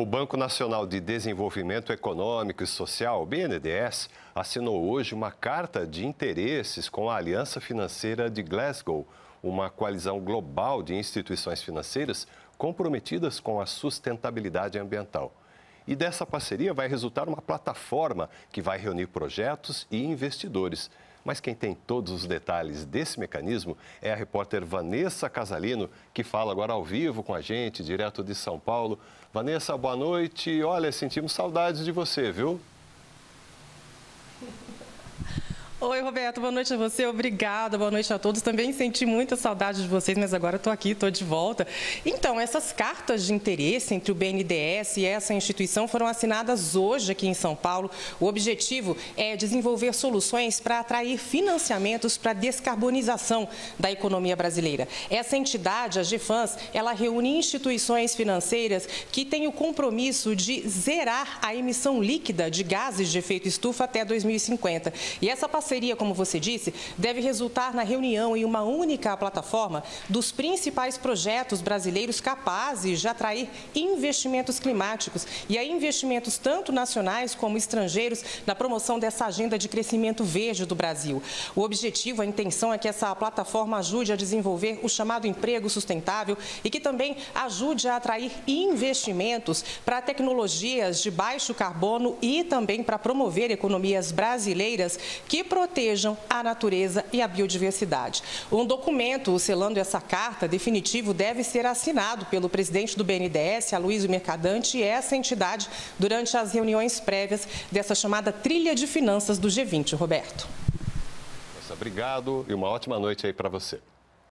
O Banco Nacional de Desenvolvimento Econômico e Social, BNDES, assinou hoje uma carta de interesses com a Aliança Financeira de Glasgow, uma coalizão global de instituições financeiras comprometidas com a sustentabilidade ambiental. E dessa parceria vai resultar uma plataforma que vai reunir projetos e investidores. Mas quem tem todos os detalhes desse mecanismo é a repórter Vanessa Casalino, que fala agora ao vivo com a gente, direto de São Paulo. Vanessa, boa noite. Olha, sentimos saudades de você, viu? Oi, Roberto, boa noite a você, obrigada, boa noite a todos. Também senti muita saudade de vocês, mas agora estou aqui, estou de volta. Então, essas cartas de interesse entre o BNDES e essa instituição foram assinadas hoje aqui em São Paulo. O objetivo é desenvolver soluções para atrair financiamentos para a descarbonização da economia brasileira. Essa entidade, a GFANS, ela reúne instituições financeiras que têm o compromisso de zerar a emissão líquida de gases de efeito estufa até 2050. E essa parceria, como você disse, deve resultar na reunião em uma única plataforma dos principais projetos brasileiros capazes de atrair investimentos climáticos e aí investimentos tanto nacionais como estrangeiros na promoção dessa agenda de crescimento verde do Brasil. O objetivo, a intenção é que essa plataforma ajude a desenvolver o chamado emprego sustentável e que também ajude a atrair investimentos para tecnologias de baixo carbono e também para promover economias brasileiras que protejam a natureza e a biodiversidade. Um documento selando essa carta definitivo deve ser assinado pelo presidente do BNDES, Aloysio Mercadante, e essa entidade durante as reuniões prévias dessa chamada trilha de finanças do G20. Roberto. Obrigado e uma ótima noite aí para você.